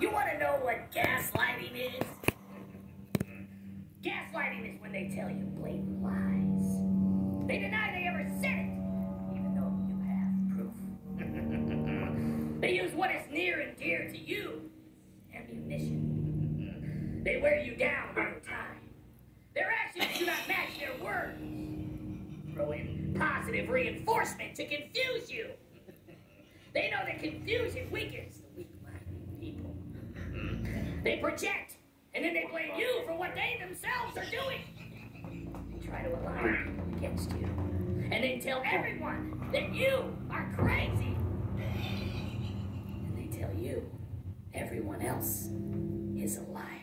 You want to know what gaslighting is? Gaslighting is when they tell you blatant lies. They deny they ever said it, even though you have proof. they use what is near and dear to you ammunition. They wear you down over time. Their actions do not match their words. Throw in positive reinforcement to confuse you. They know that confusion weakens the people. They project, and then they blame you for what they themselves are doing. They try to align against you, and then tell everyone that you are crazy. And they tell you everyone else is a liar.